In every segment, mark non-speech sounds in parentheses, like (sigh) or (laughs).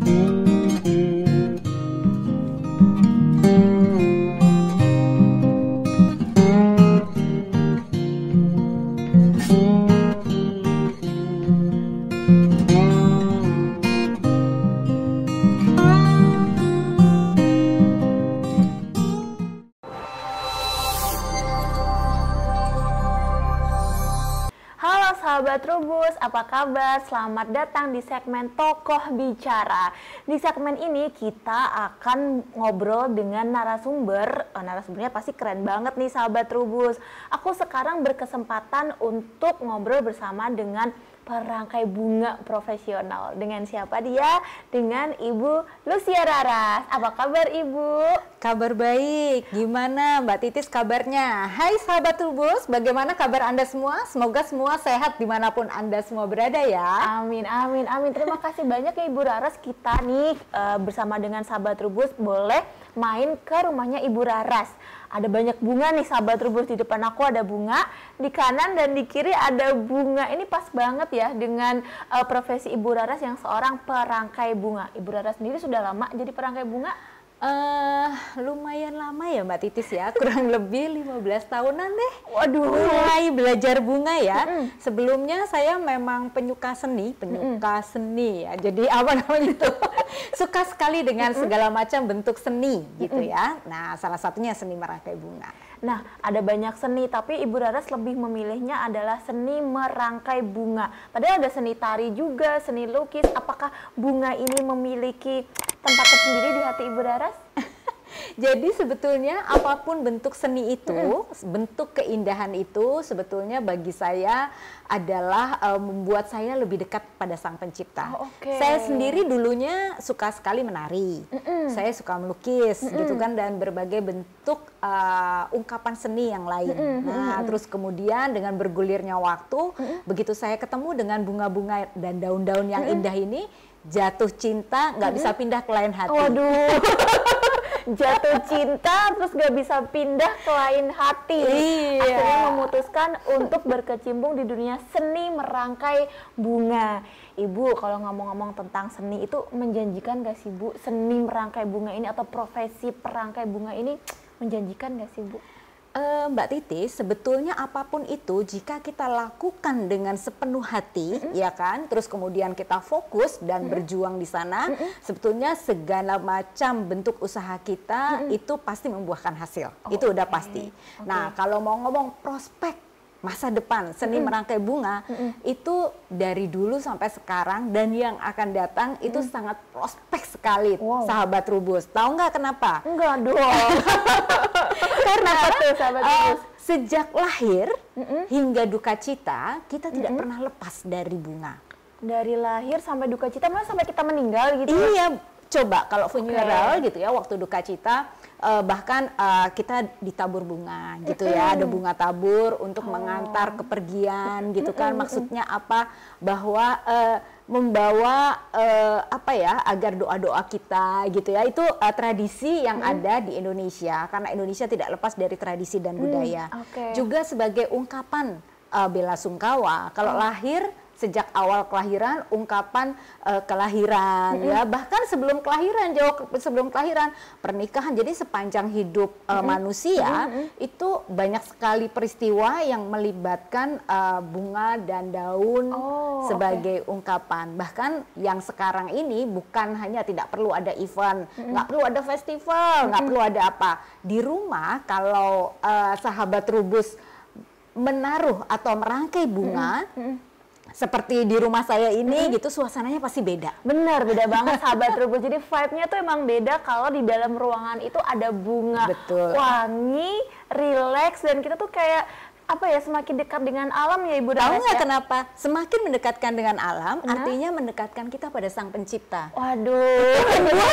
sahabat apa kabar? Selamat datang di segmen Tokoh Bicara. Di segmen ini kita akan ngobrol dengan narasumber. Oh, narasumbernya pasti keren banget nih sahabat Rubus. Aku sekarang berkesempatan untuk ngobrol bersama dengan perangkai bunga profesional. Dengan siapa dia? Dengan Ibu Lucia Raras. Apa kabar Ibu? Kabar baik. Gimana Mbak Titis kabarnya? Hai sahabat Trubus, bagaimana kabar Anda semua? Semoga semua sehat di mana pun Anda semua berada ya. Amin, amin, amin. Terima kasih banyak ya Ibu Raras. Kita nih uh, bersama dengan sahabat Trubus boleh main ke rumahnya Ibu Raras ada banyak bunga nih sahabat rubus di depan aku ada bunga. Di kanan dan di kiri ada bunga. Ini pas banget ya dengan uh, profesi Ibu Raras yang seorang perangkai bunga. Ibu Raras sendiri sudah lama jadi perangkai bunga Uh, lumayan lama ya Mbak Titis ya, kurang lebih 15 tahunan deh. Waduh. Mulai belajar bunga ya. Mm -hmm. Sebelumnya saya memang penyuka seni, penyuka mm -hmm. seni ya. Jadi apa namanya itu? (laughs) Suka sekali dengan mm -hmm. segala macam bentuk seni gitu mm -hmm. ya. Nah, salah satunya seni merangkai bunga. Nah, ada banyak seni, tapi Ibu Raras lebih memilihnya adalah seni merangkai bunga. Padahal ada seni tari juga, seni lukis. Apakah bunga ini memiliki tempat tersendiri di hati Ibu Raras? (laughs) Jadi sebetulnya apa pun bentuk seni itu, hmm. bentuk keindahan itu sebetulnya bagi saya adalah uh, membuat saya lebih dekat pada sang pencipta. Oh, okay. Saya sendiri dulunya suka sekali menari, mm saya suka melukis, mm gitu kan, dan berbagai bentuk uh, ungkapan seni yang lain. Mm Nah, terus kemudian dengan bergulirnya waktu, mm begitu saya ketemu dengan bunga-bunga dan daun-daun yang mm indah ini, jatuh cinta nggak bisa pindah ke lain hati. Waduh. (laughs) jatuh cinta terus gak bisa pindah ke lain hati. Iya. Akhirnya memutuskan untuk berkecimpung di dunia seni merangkai bunga. Ibu kalau ngomong-ngomong tentang seni itu menjanjikan gak sih Bu? Seni merangkai bunga ini atau profesi perangkai bunga ini menjanjikan gak sih Bu? Uh, Mbak Titi, sebetulnya apa pun itu jika kita lakukan dengan sepenuh hati, mm -hmm. ya kan, terus kemudian kita fokus dan mm -hmm. berjuang di sana, mm -hmm. sebetulnya segala macam bentuk usaha kita mm -hmm. itu pasti membuahkan hasil. Oh, itu udah okay. pasti. Okay. Nah, kalau mau ngomong prospek masa depan seni mm. merangkai bunga mm itu dari dulu sampai sekarang dan yang akan datang mm. itu sangat prospek sekali wow. sahabat rubus. Tahu nggak kenapa? Enggak dong. (laughs) Karena tuh, sahabat uh, rubus? sejak lahir mm hingga duka cita kita mm tidak pernah lepas dari bunga. Dari lahir sampai duka cita malah sampai kita meninggal gitu? Iya coba kalau funeral okay. gitu ya waktu duka cita uh, bahkan uh, kita ditabur bunga gitu ya ada bunga tabur untuk oh. mengantar kepergian gitu kan maksudnya apa bahwa uh, membawa uh, apa ya agar doa-doa kita gitu ya itu uh, tradisi yang hmm. ada di Indonesia karena Indonesia tidak lepas dari tradisi dan budaya hmm, okay. juga sebagai ungkapan uh, bela sungkawa kalau hmm. lahir sejak awal kelahiran ungkapan uh, kelahiran mm-hmm. ya bahkan sebelum kelahiran jauh sebelum kelahiran pernikahan jadi sepanjang hidup uh, mm-hmm. manusia mm-hmm. itu banyak sekali peristiwa yang melibatkan uh, bunga dan daun oh, sebagai okay. ungkapan bahkan yang sekarang ini bukan hanya tidak perlu ada event nggak mm-hmm. perlu ada festival nggak mm-hmm. perlu ada apa di rumah kalau uh, sahabat rubus menaruh atau merangkai bunga mm-hmm seperti di rumah saya ini hmm. gitu suasananya pasti beda. Benar, beda banget (laughs) sahabat Rubus. Jadi vibe-nya tuh emang beda kalau di dalam ruangan itu ada bunga Betul. wangi, relax dan kita tuh kayak apa ya semakin dekat dengan alam ya Ibu Tahu nggak ya? kenapa? Semakin mendekatkan dengan alam, nah. artinya mendekatkan kita pada Sang Pencipta. Waduh,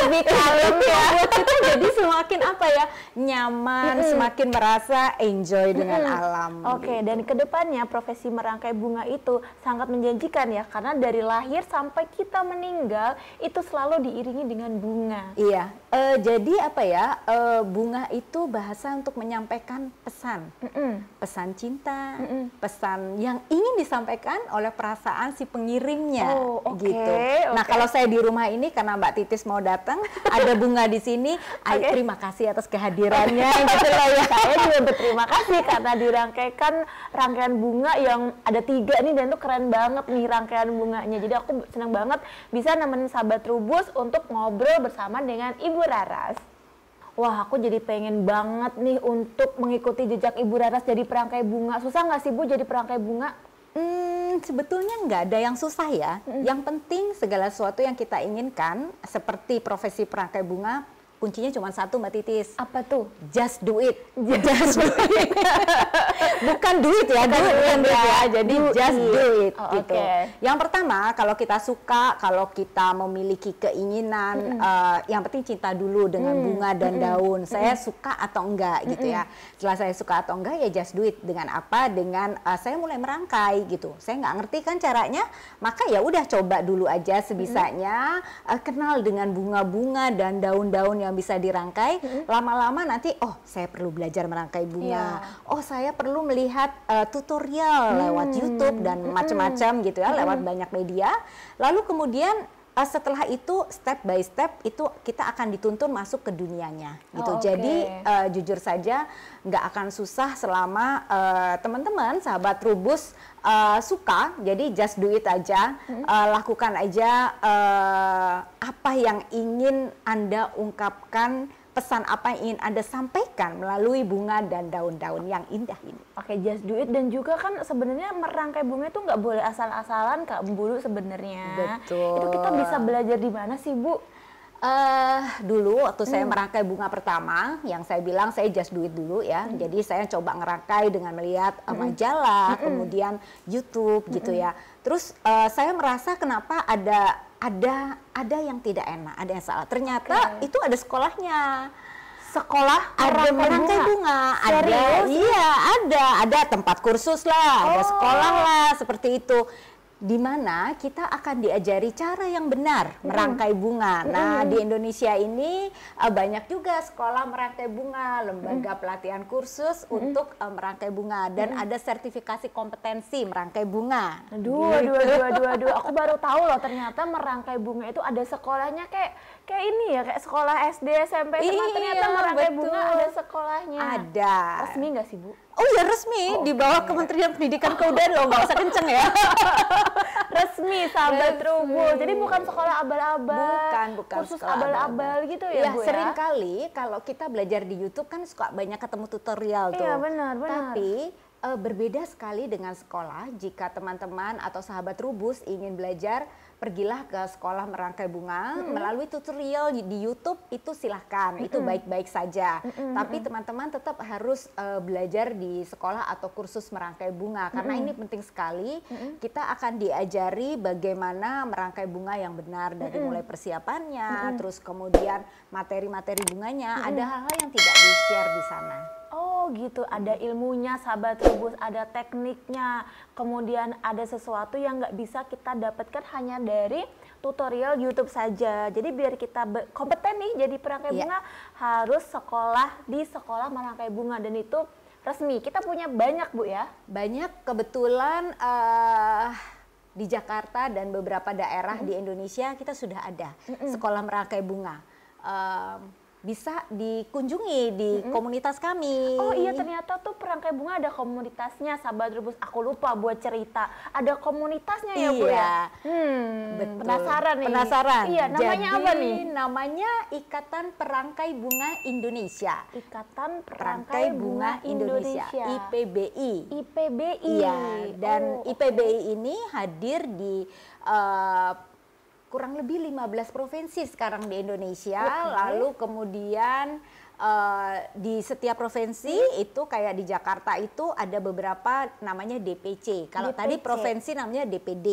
lebih kalem ya. (laughs) kita jadi semakin apa ya nyaman, mm -hmm. semakin merasa enjoy dengan mm -hmm. alam. Oke, okay, gitu. dan ke depannya profesi merangkai bunga itu sangat menjanjikan ya, karena dari lahir sampai kita meninggal itu selalu diiringi dengan bunga. Iya, Uh, jadi apa ya uh, bunga itu bahasa untuk menyampaikan pesan, mm -mm. pesan cinta, mm -mm. pesan yang ingin disampaikan oleh perasaan si pengirimnya, oh, okay, gitu. Okay. Nah kalau saya di rumah ini karena Mbak Titis mau datang, (laughs) ada bunga di sini, okay. terima kasih atas kehadirannya, gitu loh ya. (laughs) Saya juga berterima kasih karena dirangkaikan rangkaian bunga yang ada tiga nih dan itu keren banget nih rangkaian bunganya. Jadi aku senang banget bisa nemenin sahabat Trubus untuk ngobrol bersama dengan Ibu Ibu Raras. Wah, aku jadi pengen banget nih untuk mengikuti jejak Ibu Raras jadi perangkai bunga. Susah nggak sih Bu jadi perangkai bunga? Hmm, sebetulnya nggak ada yang susah ya. Mm. Yang penting segala sesuatu yang kita inginkan, seperti profesi perangkai bunga, kuncinya cuma satu Mbak Titis. Apa tuh? Just do it. (laughs) Just do it. (laughs) Bukan duit ya, Bukan duit ya. ya. Jadi do just it. do it oh, gitu. Okay. Yang pertama, kalau kita suka, kalau kita memiliki keinginan, mm -hmm. uh, yang penting cinta dulu dengan mm. bunga dan mm -hmm. daun. Saya mm -hmm. suka atau enggak mm -hmm. gitu ya. Setelah saya suka atau enggak ya just do it dengan apa? Dengan uh, saya mulai merangkai gitu. Saya nggak ngerti kan caranya, maka ya udah coba dulu aja sebisanya mm -hmm. uh, kenal dengan bunga-bunga dan daun-daun yang yang bisa dirangkai, lama-lama hmm. nanti oh saya perlu belajar merangkai bunga. Yeah. Oh saya perlu melihat uh, tutorial hmm. lewat YouTube dan hmm. macam-macam gitu ya, hmm. lewat banyak media. Lalu kemudian uh, setelah itu step by step itu kita akan dituntun masuk ke dunianya gitu. Oh, okay. Jadi uh, jujur saja nggak akan susah selama uh, teman-teman sahabat Rubus uh, suka. Jadi just do it aja, hmm. uh, lakukan aja uh, apa yang ingin anda ungkapkan pesan apa yang ingin Anda sampaikan melalui bunga dan daun-daun yang indah ini. Oke, just do it dan juga kan sebenarnya merangkai bunga itu nggak boleh asal-asalan Kak Bulu sebenarnya. Betul. Itu kita bisa belajar di mana sih Bu? Uh, dulu waktu hmm. saya merangkai bunga pertama, yang saya bilang saya just do it dulu ya. Hmm. Jadi saya coba ngerangkai dengan melihat uh, majalah, hmm. kemudian YouTube hmm. gitu ya. Terus uh, saya merasa kenapa ada ada ada yang tidak enak, ada yang salah. Ternyata okay. itu ada sekolahnya. Sekolah ada merangkai bunga, bunga. ada iya ada ada tempat kursus lah, oh. ada sekolah lah seperti itu di mana kita akan diajari cara yang benar merangkai bunga. Nah, di Indonesia ini uh, banyak juga sekolah merangkai bunga, lembaga pelatihan kursus untuk uh, merangkai bunga dan ada sertifikasi kompetensi merangkai bunga. Aduh, gitu. aduh, aduh, aduh, aduh, (laughs) aku baru tahu loh ternyata merangkai bunga itu ada sekolahnya kayak kayak ini ya, kayak sekolah SD, SMP, iya, ternyata merangkai betul. bunga ada sekolahnya. Ada. Resmi nggak sih, Bu? Oh ya resmi oh, di bawah okay. Kementerian Pendidikan Kebudayaan loh, nggak usah kenceng ya. (laughs) resmi sahabat Trubul. Jadi bukan sekolah abal-abal. Bukan, bukan. Kursus abal-abal gitu ya, ya Bu ya. sering kali kalau kita belajar di YouTube kan suka banyak ketemu tutorial tuh. Iya benar, benar. Tapi uh, berbeda sekali dengan sekolah jika teman-teman atau sahabat Rubus ingin belajar pergilah ke sekolah merangkai bunga mm -hmm. melalui tutorial di YouTube itu silahkan mm -hmm. itu baik-baik saja mm -hmm. tapi teman-teman tetap harus uh, belajar di sekolah atau kursus merangkai bunga karena mm -hmm. ini penting sekali mm -hmm. kita akan diajari bagaimana merangkai bunga yang benar dari mm -hmm. mulai persiapannya mm -hmm. terus kemudian materi-materi bunganya mm -hmm. ada hal-hal yang tidak di share di sana Oh gitu, ada ilmunya sahabat rubus, ada tekniknya, kemudian ada sesuatu yang nggak bisa kita dapatkan hanya dari tutorial YouTube saja. Jadi biar kita kompeten nih jadi perangkai yeah. bunga harus sekolah di sekolah merangkai bunga dan itu resmi. Kita punya banyak bu ya? Banyak kebetulan uh, di Jakarta dan beberapa daerah mm -hmm. di Indonesia kita sudah ada mm -hmm. sekolah merangkai bunga. Uh, bisa dikunjungi di mm -hmm. komunitas kami. Oh iya ternyata tuh perangkai bunga ada komunitasnya sahabat rebus. Aku lupa buat cerita. Ada komunitasnya ya Bu ya. Iya. Hmm, Betul. penasaran nih. Penasaran. Iya, namanya Jadi, apa nih? Namanya Ikatan Perangkai Bunga Indonesia. Ikatan Perangkai, Bunga, Bunga Indonesia. Indonesia. IPBI. IPBI. Iya, dan oh, IPBI ini hadir di uh, kurang lebih 15 provinsi sekarang di Indonesia. Okay. Lalu kemudian uh, di setiap provinsi hmm. itu kayak di Jakarta itu ada beberapa namanya DPC. Kalau tadi provinsi namanya DPD.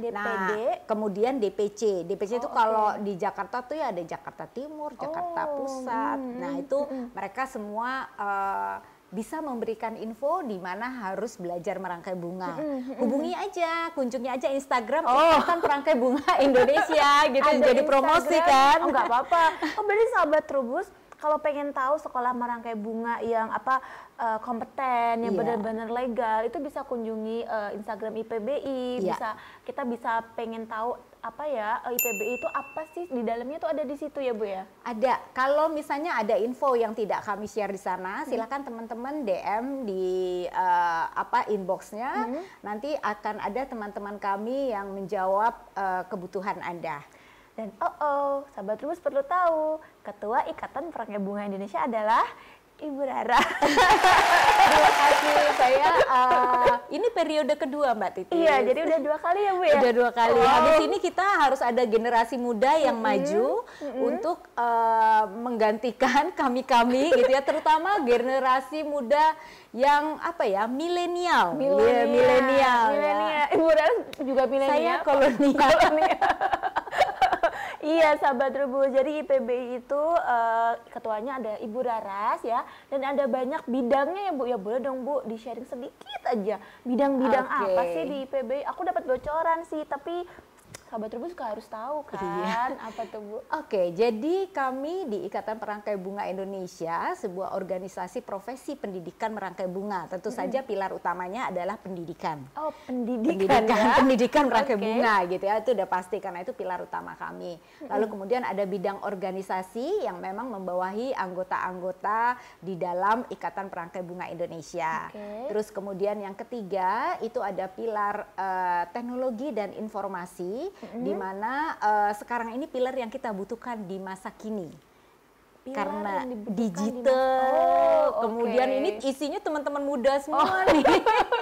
DPD. Nah, kemudian DPC. DPC oh, itu kalau di Jakarta tuh ya ada Jakarta Timur, Jakarta oh, Pusat. Hmm, nah, itu hmm. mereka semua uh, bisa memberikan info di mana harus belajar merangkai bunga. Hubungi aja, kunjungi aja Instagram oh. Ikatan Perangkai Bunga Indonesia gitu Ada jadi promosi kan. Oh nggak apa-apa. Oh berarti sahabat Trubus kalau pengen tahu sekolah merangkai bunga yang apa uh, kompeten, yang yeah. benar-benar legal, itu bisa kunjungi uh, Instagram IPBI, yeah. bisa kita bisa pengen tahu apa ya eh, IPBI itu apa sih di dalamnya itu ada di situ ya Bu ya? Ada. Kalau misalnya ada info yang tidak kami share di sana, hmm. silakan teman-teman DM di uh, apa inboxnya. Hmm. Nanti akan ada teman-teman kami yang menjawab uh, kebutuhan Anda. Dan oh oh, sahabat Rubus perlu tahu, Ketua Ikatan Perangkai Bunga Indonesia adalah Ibu Rara. (laughs) Terima kasih. Saya uh, ini periode kedua Mbak Titi. Iya, jadi udah dua kali ya Bu ya. Udah dua kali. Oh. Habis ini kita harus ada generasi muda yang mm -hmm. maju mm -hmm. untuk uh, menggantikan (laughs) kami-kami gitu ya, terutama generasi muda yang apa ya milenial. Milenial. Milenial. Ibu Rara juga milenial. Saya kolonial. (laughs) Iya, sahabat Rebu. Jadi IPBI itu uh, ketuanya ada Ibu Raras ya, dan ada banyak bidangnya ya Bu. Ya boleh dong Bu, di sharing sedikit aja. Bidang-bidang okay. apa sih di IPBI? Aku dapat bocoran sih, tapi sahabat Rubus juga harus tahu (laughs) kan iya. apa tuh Bu? Oke, jadi kami di Ikatan Perangkai Bunga Indonesia, sebuah organisasi profesi pendidikan merangkai bunga. Tentu hmm. saja pilar utamanya adalah pendidikan. Oh, pendidikan. Pendidikan, ya? pendidikan (laughs) merangkai okay. bunga gitu ya. Itu udah pasti karena itu pilar utama kami. Lalu kemudian ada bidang organisasi yang memang membawahi anggota-anggota di dalam Ikatan Perangkai Bunga Indonesia. Okay. Terus kemudian yang ketiga itu ada pilar uh, teknologi dan informasi mm-hmm. di mana uh, sekarang ini pilar yang kita butuhkan di masa kini. Pilar karena digital, oh, kemudian okay. ini isinya teman-teman muda semua oh. nih,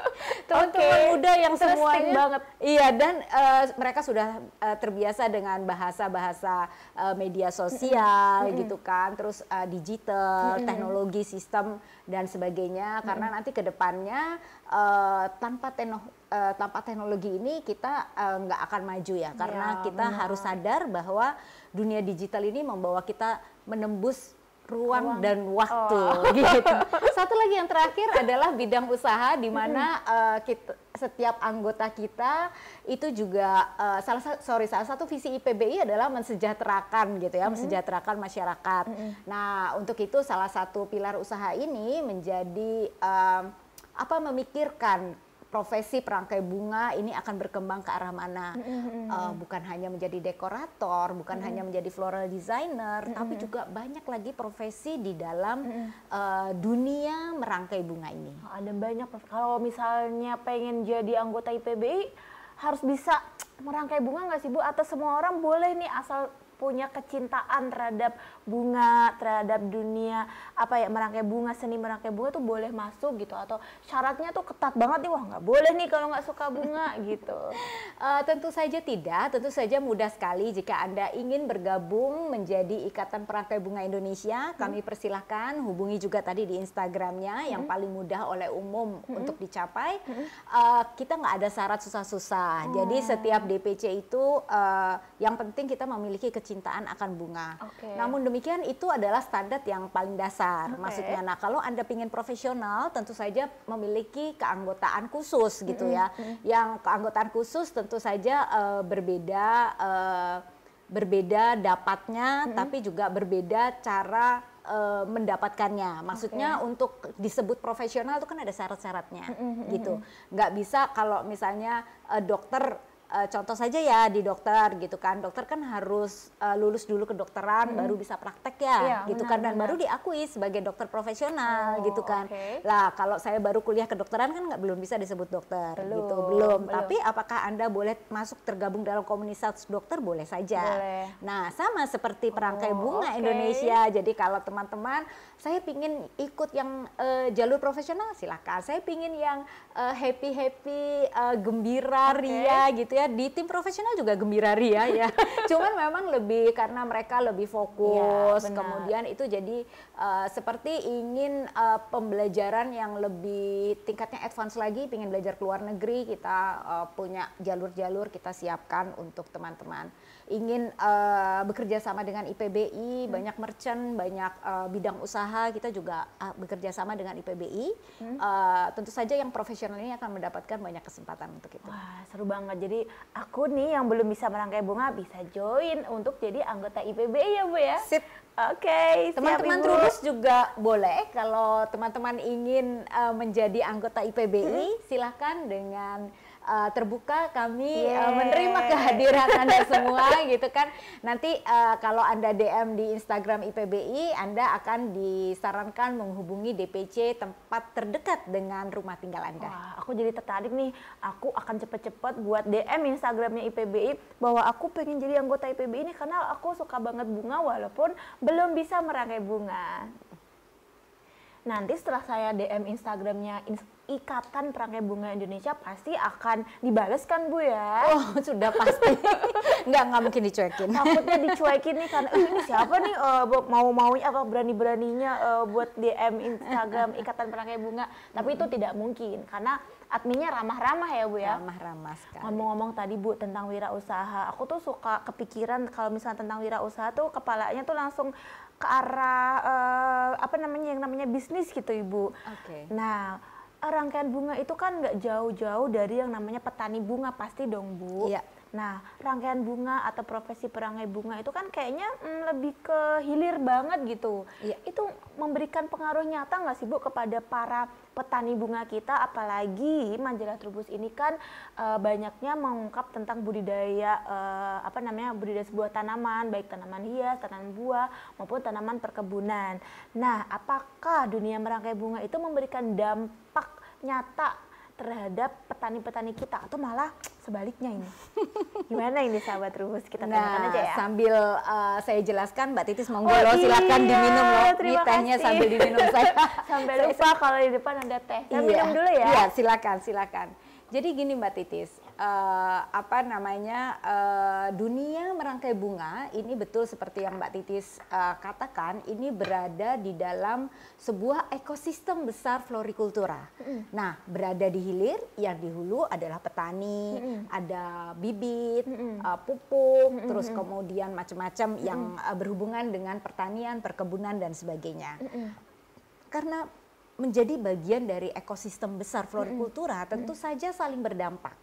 (laughs) teman-teman okay. muda yang semuanya banget. Iya dan uh, mereka sudah uh, terbiasa dengan bahasa-bahasa uh, media sosial mm-hmm. gitu kan, terus uh, digital, teknologi, sistem dan sebagainya. Karena nanti ke depannya uh, tanpa teknologi uh, tanpa teknologi ini kita uh, nggak akan maju ya karena ya, kita benar. harus sadar bahwa dunia digital ini membawa kita menembus ruang, ruang. dan waktu oh. (laughs) gitu. Satu lagi yang terakhir adalah bidang usaha di mana uh, kita setiap anggota kita itu juga uh, salah satu sorry salah satu visi IPBI adalah mensejahterakan gitu ya, mm -hmm. mensejahterakan masyarakat. Mm -hmm. Nah, untuk itu salah satu pilar usaha ini menjadi um, apa memikirkan profesi perangkai bunga ini akan berkembang ke arah mana mm-hmm. uh, bukan hanya menjadi dekorator bukan mm-hmm. hanya menjadi floral designer mm-hmm. tapi juga banyak lagi profesi di dalam mm-hmm. uh, dunia merangkai bunga ini oh, ada banyak kalau misalnya pengen jadi anggota IPBI harus bisa merangkai bunga nggak sih bu atau semua orang boleh nih asal punya kecintaan terhadap bunga, terhadap dunia apa ya merangkai bunga, seni merangkai bunga tuh boleh masuk gitu atau syaratnya tuh ketat banget nih wah nggak boleh nih kalau nggak suka bunga (laughs) gitu. Uh, tentu saja tidak, tentu saja mudah sekali jika anda ingin bergabung menjadi Ikatan Perangkai Bunga Indonesia, hmm. kami persilahkan hubungi juga tadi di Instagramnya hmm. yang paling mudah oleh umum hmm. untuk dicapai. Hmm. Uh, kita nggak ada syarat susah-susah, oh. jadi setiap DPC itu uh, yang penting kita memiliki kecintaan kecintaan akan bunga. Okay. Namun demikian itu adalah standar yang paling dasar. Okay. Maksudnya, nah kalau anda ingin profesional, tentu saja memiliki keanggotaan khusus gitu mm -hmm. ya. Yang keanggotaan khusus tentu saja uh, berbeda. Uh, berbeda dapatnya, mm -hmm. tapi juga berbeda cara uh, mendapatkannya. Maksudnya okay. untuk disebut profesional itu kan ada syarat-syaratnya, mm -hmm. gitu. Nggak bisa kalau misalnya uh, dokter uh, contoh saja ya di dokter gitu kan dokter kan harus uh, lulus dulu kedokteran hmm. baru bisa praktek ya iya, gitu benar, kan dan benar. baru diakui sebagai dokter profesional oh, gitu kan okay. lah kalau saya baru kuliah kedokteran kan nggak belum bisa disebut dokter belum, gitu belum. belum tapi apakah anda boleh masuk tergabung dalam komunitas dokter boleh saja boleh. nah sama seperti perangkai oh, bunga okay. Indonesia jadi kalau teman-teman saya pingin ikut yang uh, jalur profesional silahkan saya pingin yang uh, happy happy uh, gembira okay. ria gitu ya di tim profesional juga gembira ria ya. (laughs) Cuman memang lebih karena mereka lebih fokus ya, kemudian itu jadi uh, seperti ingin uh, pembelajaran yang lebih tingkatnya advance lagi pingin belajar ke luar negeri kita uh, punya jalur-jalur kita siapkan untuk teman-teman ingin uh, bekerja sama dengan IPBI, hmm. banyak merchant, banyak uh, bidang usaha kita juga uh, bekerja sama dengan IPBI. Hmm. Uh, tentu saja yang profesional ini akan mendapatkan banyak kesempatan untuk itu. Wah seru banget. Jadi aku nih yang belum bisa merangkai bunga bisa join untuk jadi anggota IPBI ya Bu ya. Sip. Oke, okay, teman-teman Trubus juga boleh kalau teman-teman ingin uh, menjadi anggota IPBI, hmm. silahkan dengan uh, terbuka kami yeah. uh, menerima kehadiran Anda semua (laughs) gitu kan. Nanti uh, kalau Anda DM di Instagram IPBI, Anda akan disarankan menghubungi DPC tempat terdekat dengan rumah tinggal Anda. Wah, aku jadi tertarik nih. Aku akan cepet-cepet buat DM Instagramnya IPBI bahwa aku pengen jadi anggota IPBI ini karena aku suka banget bunga walaupun belum bisa merangkai bunga. Nanti setelah saya DM Instagramnya Ikatan Perangkai Bunga Indonesia pasti akan dibales kan Bu ya? Oh sudah pasti, (laughs) nggak nggak mungkin dicuekin. Takutnya (laughs) dicuekin nih karena ini siapa nih uh, mau maunya apa berani beraninya uh, buat DM Instagram Ikatan Perangkai Bunga, tapi itu tidak mungkin karena adminnya ramah-ramah ya Bu ya. Ramah-ramah sekali. Ngomong-ngomong tadi Bu tentang wirausaha, aku tuh suka kepikiran kalau misalnya tentang wirausaha tuh kepalanya tuh langsung ke arah uh, apa namanya yang namanya bisnis gitu Ibu. Oke. Okay. Nah rangkaian bunga itu kan nggak jauh-jauh dari yang namanya petani bunga pasti dong bu. Iya. Nah rangkaian bunga atau profesi perangai bunga itu kan kayaknya mm, lebih ke hilir banget gitu. Iya. Itu memberikan pengaruh nyata nggak sih bu kepada para petani bunga kita apalagi majalah Trubus ini kan uh, banyaknya mengungkap tentang budidaya uh, apa namanya budidaya sebuah tanaman baik tanaman hias, tanaman buah maupun tanaman perkebunan. Nah, apakah dunia merangkai bunga itu memberikan dampak nyata terhadap petani-petani kita atau malah sebaliknya ini. (laughs) Gimana ini sahabat Trubus? Kita nah, tanyakan aja ya. Sambil uh, saya jelaskan Mbak Titis monggo oh, silakan iya, diminum loh. Ini tehnya kasih. sambil diminum saya. (laughs) sampai lupa kalau di depan ada teh. Saya iya, minum dulu ya. Iya, silakan, silakan. Jadi gini Mbak Titis, uh, apa namanya uh, dunia merangkai bunga ini betul seperti yang Mbak Titis uh, katakan ini berada di dalam sebuah ekosistem besar florikultura. Mm. Nah berada di hilir yang di hulu adalah petani, mm. ada bibit, mm. uh, pupuk, mm. terus kemudian macam-macam mm. yang uh, berhubungan dengan pertanian, perkebunan dan sebagainya. Mm. Karena menjadi bagian dari ekosistem besar florikultura, tentu saja saling berdampak.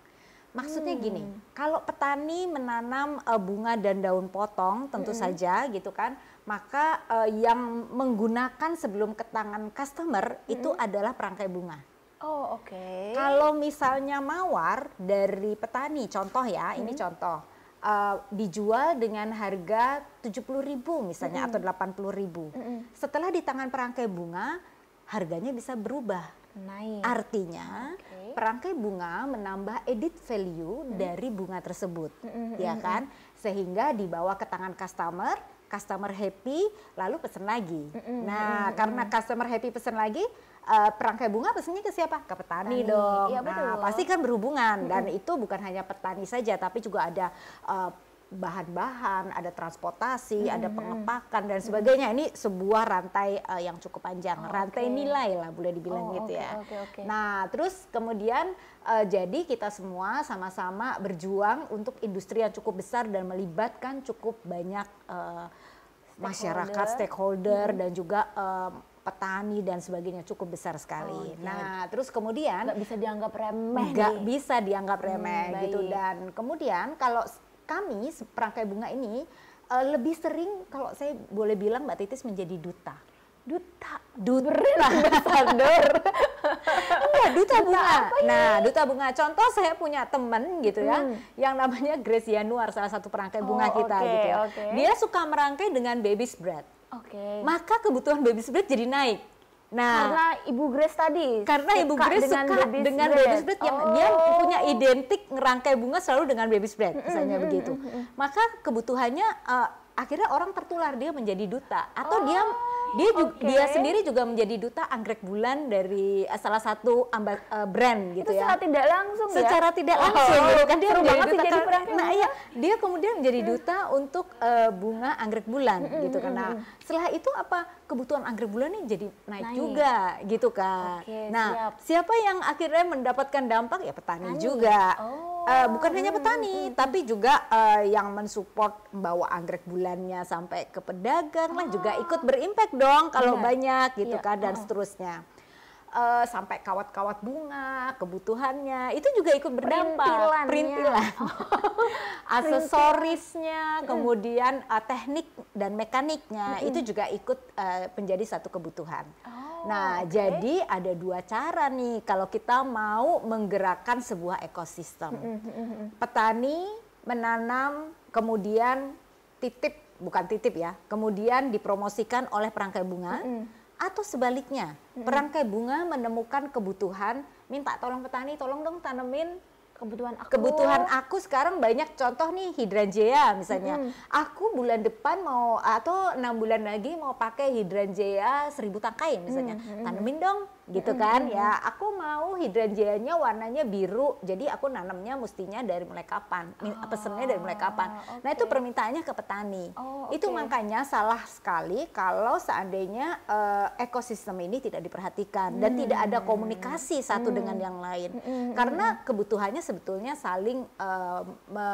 Maksudnya hmm. gini, kalau petani menanam uh, bunga dan daun potong, tentu hmm. saja gitu kan, maka uh, yang menggunakan sebelum ke tangan customer hmm. itu adalah perangkai bunga. Oh oke. Okay. Kalau misalnya mawar dari petani, contoh ya, hmm. ini contoh, uh, dijual dengan harga 70.000 misalnya hmm. atau 80.000. Hmm. Setelah di tangan perangkai bunga harganya bisa berubah. Naik. Artinya okay. Perangkai bunga menambah edit value hmm. dari bunga tersebut, hmm, hmm, ya hmm, kan? Sehingga dibawa ke tangan customer, customer happy, lalu pesen lagi. Hmm. Nah, hmm. karena customer happy pesen lagi, uh, perangkai bunga pesennya ke siapa? Ke petani, petani. dong. Iya, betul. Nah, pasti kan berhubungan hmm. dan itu bukan hanya petani saja, tapi juga ada uh, bahan-bahan, ada transportasi, hmm. ada pengepakan dan sebagainya. Ini sebuah rantai uh, yang cukup panjang, oh, rantai okay. nilai lah boleh dibilang oh, gitu okay, ya. Okay, okay. Nah, terus kemudian uh, jadi kita semua sama-sama berjuang untuk industri yang cukup besar dan melibatkan cukup banyak uh, stakeholder. masyarakat, stakeholder hmm. dan juga uh, petani dan sebagainya cukup besar sekali. Oh, nah, terus kemudian nggak bisa dianggap remeh. Nggak bisa dianggap remeh hmm, gitu dan kemudian kalau kami perangkai bunga ini uh, lebih sering kalau saya boleh bilang Mbak Titis menjadi duta. Duta, duta ambassador. Enggak, (laughs) duta bunga. Nah, duta bunga. Contoh saya punya teman gitu ya, hmm. yang namanya Grace Yanuar, salah satu perangkai bunga oh, kita okay, gitu. Ya. Okay. Dia suka merangkai dengan baby spread. Oke. Okay. Maka kebutuhan baby spread jadi naik. Nah, karena Ibu Grace tadi. Karena Ibu Grace dengan suka baby dengan baby spread yang oh. dia punya identik ngerangkai bunga selalu dengan baby spread, misalnya mm -hmm. begitu. Maka kebutuhannya uh, akhirnya orang tertular dia menjadi duta atau oh. dia dia juga, okay. dia sendiri juga menjadi duta anggrek bulan dari uh, salah satu amba, uh, brand gitu itu ya. Secara tidak langsung secara ya. Secara tidak oh, langsung oh, kan dia menjadi duta. Jadi nah iya, dia kemudian menjadi duta hmm. untuk uh, bunga anggrek bulan hmm, gitu kan. Nah, setelah itu apa kebutuhan anggrek bulan ini jadi naik, naik. juga gitu kan. Okay, nah, siap. siapa yang akhirnya mendapatkan dampak ya petani Tani. juga. Oh. Uh, bukan hanya petani, hmm. tapi juga uh, yang mensupport bawa anggrek bulannya sampai ke pedagang oh. lah juga ikut berimpact dong kalau banyak gitu iya. kan dan oh. seterusnya uh, sampai kawat-kawat bunga, kebutuhannya itu juga ikut berdampak. Perintilan, (laughs) oh. aksesorisnya, kemudian uh, teknik dan mekaniknya itu juga ikut uh, menjadi satu kebutuhan. Oh, nah, okay. jadi ada dua cara nih kalau kita mau menggerakkan sebuah ekosistem. Petani menanam, kemudian titip, bukan titip ya, kemudian dipromosikan oleh perangkai bunga atau sebaliknya hmm. perangkai bunga menemukan kebutuhan minta tolong petani tolong dong tanemin kebutuhan aku. Kebutuhan aku sekarang banyak contoh nih hydrangea misalnya. Mm. Aku bulan depan mau atau enam bulan lagi mau pakai hydrangea seribu tangkai misalnya. Mm. Tanemin dong gitu kan mm -hmm. ya aku mau hidrangeanya warnanya biru jadi aku nanamnya mestinya dari mulai kapan oh, pesennya dari mulai kapan okay. nah itu permintaannya ke petani oh, okay. itu makanya salah sekali kalau seandainya uh, ekosistem ini tidak diperhatikan hmm. dan tidak ada komunikasi satu hmm. dengan yang lain hmm. karena kebutuhannya sebetulnya saling uh, me,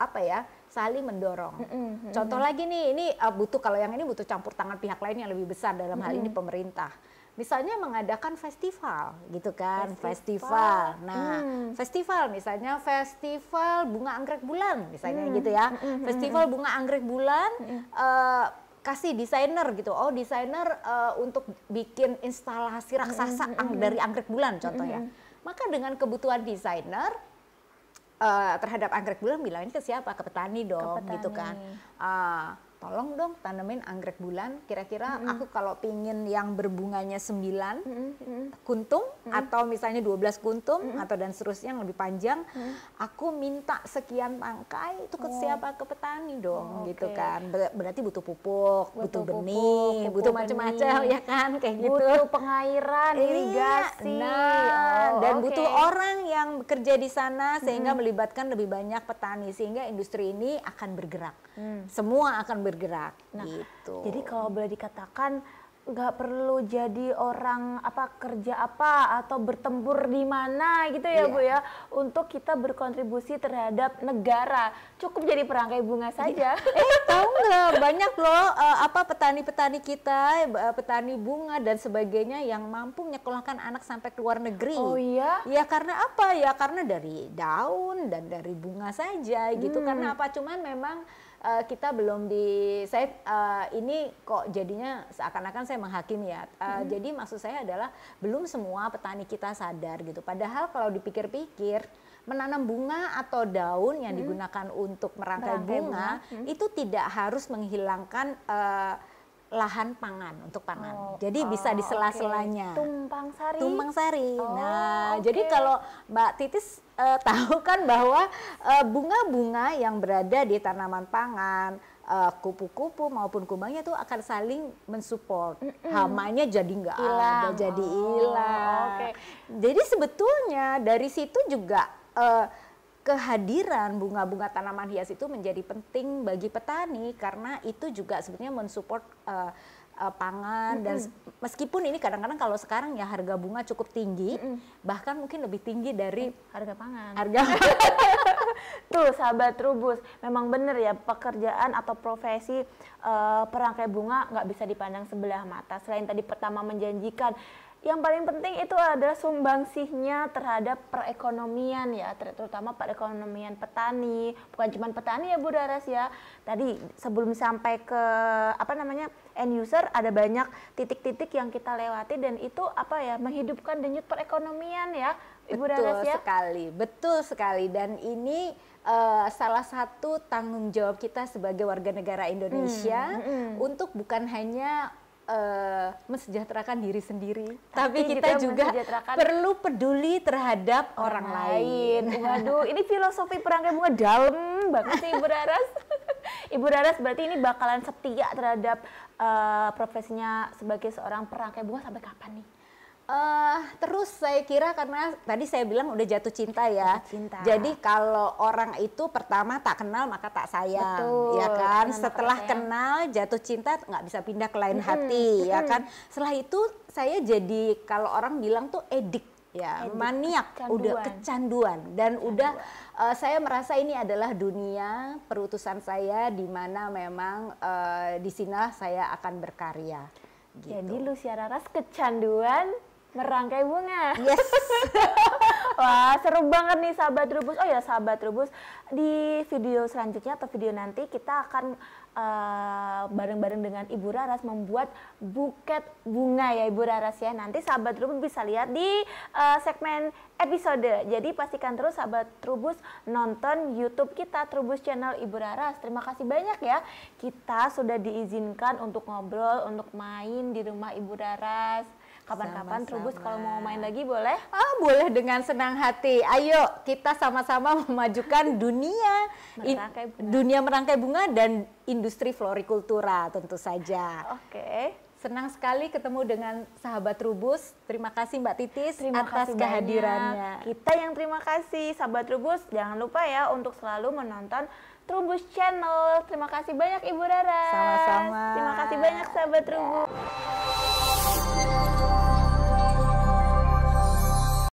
apa ya saling mendorong. Mm -hmm. Contoh lagi nih, ini uh, butuh kalau yang ini butuh campur tangan pihak lain yang lebih besar dalam mm -hmm. hal ini pemerintah misalnya mengadakan festival gitu kan festival, festival. nah hmm. festival misalnya festival bunga anggrek bulan misalnya hmm. gitu ya hmm. hmm, hmm festival bunga anggrek bulan hmm. uh, kasih desainer gitu oh desainer uh, untuk bikin instalasi raksasa hmm. ang dari anggrek bulan contohnya hmm. maka dengan kebutuhan desainer uh, terhadap anggrek bulan bilangnya ke siapa ke petani dong ke petani. gitu kan uh, tolong dong tanemin anggrek bulan. Kira-kira mm -hmm. aku kalau pingin yang berbunganya 9 mm -hmm. kuntung mm -hmm. atau misalnya 12 kuntung mm -hmm. atau dan seterusnya yang lebih panjang, mm -hmm. aku minta sekian tangkai itu ke oh. siapa? Ke petani dong oh, gitu kan. Ber berarti butuh pupuk, butuh, butuh benih, pupuk, butuh macam-macam ya kan kayak gitu. Butuh pengairan, iya, irigasi. Nah, oh, dan okay. butuh orang yang bekerja di sana sehingga mm -hmm. melibatkan lebih banyak petani sehingga industri ini akan bergerak. Mm. Semua akan bergerak bergerak nah, gitu. Jadi kalau boleh dikatakan nggak perlu jadi orang apa kerja apa atau bertempur di mana gitu ya yeah. Bu ya. Untuk kita berkontribusi terhadap negara. Cukup jadi perangkai bunga saja. Eh tahu nggak? Banyak loh uh, apa petani-petani kita uh, petani bunga dan sebagainya yang mampu menyekolahkan anak sampai ke luar negeri. Oh iya? Ya karena apa? Ya karena dari daun dan dari bunga saja gitu. Hmm. karena apa? Cuman memang uh, kita belum di saya uh, ini kok jadinya seakan-akan saya menghakimi ya. Uh, hmm. Jadi maksud saya adalah belum semua petani kita sadar gitu. Padahal kalau dipikir-pikir menanam bunga atau daun yang hmm. digunakan untuk merangkai, bunga, bunga hmm. itu tidak harus menghilangkan uh, lahan pangan untuk pangan. Oh, jadi oh, bisa di sela-selanya. Okay. Tumpang sari. Tumpang sari. Oh, nah, okay. jadi kalau Mbak Titis uh, (laughs) tahu kan bahwa uh, bunga-bunga yang berada di tanaman pangan kupu-kupu uh, maupun kumbangnya itu akan saling mensupport. Mm -mm. Hamanya jadi nggak ada, jadi oh, hilang. Oh, okay. Jadi sebetulnya dari situ juga uh, kehadiran bunga-bunga tanaman hias itu menjadi penting bagi petani karena itu juga sebetulnya mensupport uh, uh, pangan mm -hmm. dan meskipun ini kadang-kadang kalau sekarang ya harga bunga cukup tinggi mm -hmm. bahkan mungkin lebih tinggi dari harga pangan. Harga (laughs) (laughs) Tuh sahabat Rubus, memang benar ya pekerjaan atau profesi uh, perangkai bunga nggak bisa dipandang sebelah mata. Selain tadi pertama menjanjikan yang paling penting itu adalah sumbangsihnya terhadap perekonomian ya, terutama perekonomian petani, bukan cuma petani ya Bu Daras ya. Tadi sebelum sampai ke apa namanya end user ada banyak titik-titik yang kita lewati dan itu apa ya menghidupkan denyut perekonomian ya Ibu betul Daras ya. sekali, betul sekali dan ini uh, salah satu tanggung jawab kita sebagai warga negara Indonesia hmm, hmm, hmm. untuk bukan hanya uh, mensejahterakan diri sendiri, tapi, tapi kita, juga perlu peduli terhadap orang, orang lain. Waduh, ini filosofi perangkai bunga dalam banget sih Ibu Raras. (laughs) Ibu Raras berarti ini bakalan setia terhadap uh, profesinya sebagai seorang perangkai bunga sampai kapan nih? Uh, terus saya kira karena tadi saya bilang udah jatuh cinta ya. Jatuh cinta. Jadi kalau orang itu pertama tak kenal maka tak sayang, Betul. ya kan? Kenal Setelah kenal jatuh cinta nggak bisa pindah ke lain hati, ya kan? Setelah itu saya jadi kalau orang bilang tuh edik ya Edik, maniak kecanduan. udah kecanduan dan udah uh, saya merasa ini adalah dunia perutusan saya di mana memang uh, di sinilah saya akan berkarya gitu. Jadi Lucia Raras kecanduan merangkai bunga. Yes. (laughs) Wah, seru banget nih sahabat Rubus. Oh ya, sahabat Rubus, di video selanjutnya atau video nanti kita akan uh, bareng-bareng dengan Ibu Raras membuat buket bunga ya Ibu Raras ya. Nanti sahabat Rubus bisa lihat di uh, segmen episode. Jadi pastikan terus sahabat Trubus nonton YouTube kita Trubus Channel Ibu Raras. Terima kasih banyak ya. Kita sudah diizinkan untuk ngobrol, untuk main di rumah Ibu Raras. Kapan-kapan Trubus kalau mau main lagi boleh? Ah, boleh dengan senang hati. Ayo kita sama-sama (laughs) memajukan dunia Merangkai bunga. dunia merangkai bunga dan industri florikultura tentu saja. Oke. Senang sekali ketemu dengan sahabat Trubus. Terima kasih Mbak Titis Terima atas kasih kehadirannya. banyak. Kita yang terima kasih sahabat Trubus. Jangan lupa ya untuk selalu menonton Trubus Channel. Terima kasih banyak Ibu Rara. Sama-sama. Terima kasih banyak sahabat Trubus. Ya.